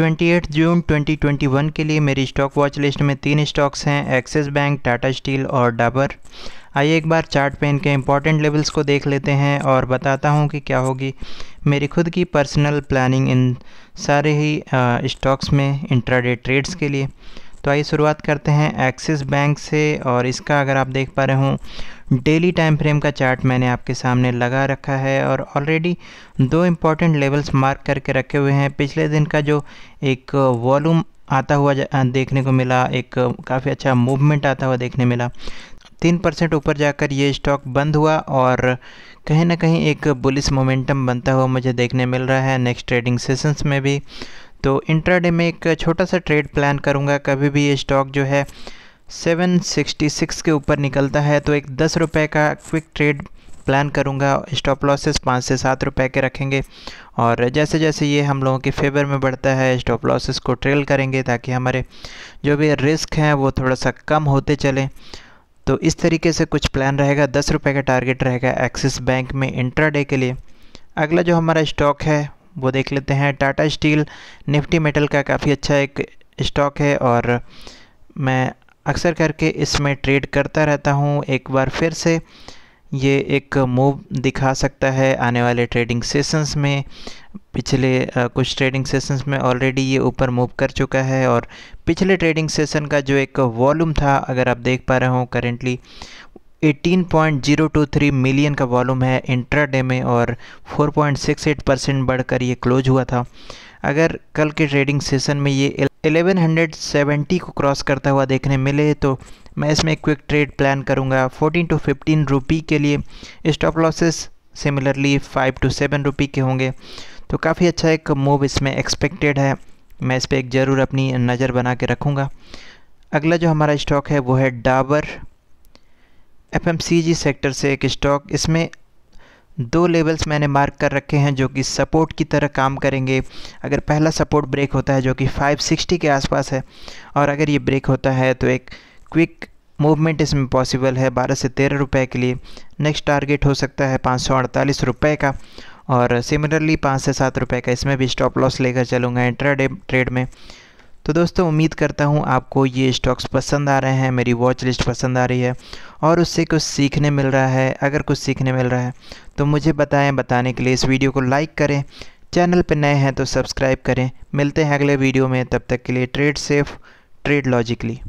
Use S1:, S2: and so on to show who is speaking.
S1: 28 जून 2021 के लिए मेरी स्टॉक वॉच लिस्ट में तीन स्टॉक्स हैं एक्सिस बैंक टाटा स्टील और डाबर आइए एक बार चार्ट पे इनके इंपॉर्टेंट लेवल्स को देख लेते हैं और बताता हूँ कि क्या होगी। मेरी खुद की पर्सनल प्लानिंग इन सारे ही स्टॉक्स में इंट्राडे ट्रेड्स के लिए। तो आइए शुरुआत करते हैं एक्सिस बैंक से और इसका अगर आप देख पा रहे हो डेली टाइम फ्रेम का चार्ट मैंने आपके सामने लगा रखा है और ऑलरेडी दो इंपॉर्टेंट लेवल्स मार्क करके रखे हुए हैं। पिछले दिन का जो एक वॉल्यूम आता हुआ देखने को मिला, एक काफ़ी अच्छा मूवमेंट आता हुआ देखने मिला। तीन परसेंट ऊपर जाकर ये स्टॉक बंद हुआ और कहीं ना कहीं एक बुलिस मोमेंटम बनता हुआ मुझे देखने मिल रहा है। नेक्स्ट ट्रेडिंग सेशंस में भी तो इंट्राडे में एक छोटा सा ट्रेड प्लान करूँगा। कभी भी ये स्टॉक जो है 766 के ऊपर निकलता है तो एक दस रुपये का क्विक ट्रेड प्लान करूँगा। स्टॉप लॉसेस पाँच से सात रुपए के रखेंगे। और जैसे जैसे ये हम लोगों के फेवर में बढ़ता है स्टॉप लॉसेस को ट्रेल करेंगे ताकि हमारे जो भी रिस्क हैं वो थोड़ा सा कम होते चलें। तो इस तरीके से कुछ प्लान रहेगा। दस रुपये का टारगेट रहेगा एक्सिस बैंक में इंट्राडे के लिए। अगला जो हमारा स्टॉक है वो देख लेते हैं। टाटा स्टील निफ्टी मेटल का काफ़ी अच्छा एक स्टॉक है और मैं अक्सर करके इसमें ट्रेड करता रहता हूँ। एक बार फिर से ये एक मूव दिखा सकता है आने वाले ट्रेडिंग सेशंस में। पिछले कुछ ट्रेडिंग सेशंस में ऑलरेडी ये ऊपर मूव कर चुका है और पिछले ट्रेडिंग सेशन का जो एक वॉल्यूम था, अगर आप देख पा रहे हो करेंटली 18.023 मिलियन का वॉल्यूम है इंट्राडे में और 4.68 परसेंट बढ़कर ये क्लोज हुआ था। अगर कल के ट्रेडिंग सेशन में ये 1170 को क्रॉस करता हुआ देखने मिले तो मैं इसमें क्विक ट्रेड प्लान करूँगा। 14 टू 15 रुपी के लिए stop losses similarly 5 to 7 rupee के होंगे। तो काफ़ी अच्छा एक मूव इसमें एक्सपेक्टेड है। मैं इस पर एक ज़रूर अपनी नज़र बना के रखूँगा। अगला जो हमारा स्टॉक है वो है डाबर। एफएमसीजी सेक्टर से एक स्टॉक इसमें दो लेवल्स मैंने मार्क कर रखे हैं जो कि सपोर्ट की तरह काम करेंगे। अगर पहला सपोर्ट ब्रेक होता है जो कि 560 के आसपास है, और अगर ये ब्रेक होता है तो एक क्विक मूवमेंट इसमें पॉसिबल है 12 से तेरह रुपए के लिए। नेक्स्ट टारगेट हो सकता है पाँच सौ अड़तालीस रुपये का, और सिमिलरली पाँच से सात रुपये का इसमें भी स्टॉप लॉस लेकर चलूँगा इंट्रा ट्रेड में। तो दोस्तों, उम्मीद करता हूँ आपको ये स्टॉक्स पसंद आ रहे हैं, मेरी वॉच लिस्ट पसंद आ रही है और उससे कुछ सीखने मिल रहा है। अगर कुछ सीखने मिल रहा है तो मुझे बताएँ। बताने के लिए इस वीडियो को लाइक करें। चैनल पर नए हैं तो सब्सक्राइब करें। मिलते हैं अगले वीडियो में। तब तक के लिए ट्रेड सेफ़ ट्रेड लॉजिकली